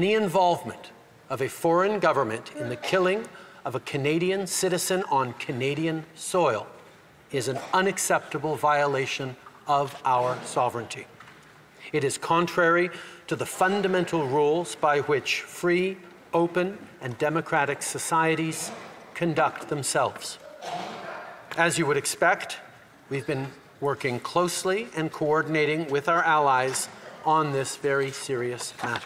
Any involvement of a foreign government in the killing of a Canadian citizen on Canadian soil is an unacceptable violation of our sovereignty. It is contrary to the fundamental rules by which free, open, and democratic societies conduct themselves. As you would expect, we've been working closely and coordinating with our allies on this very serious matter.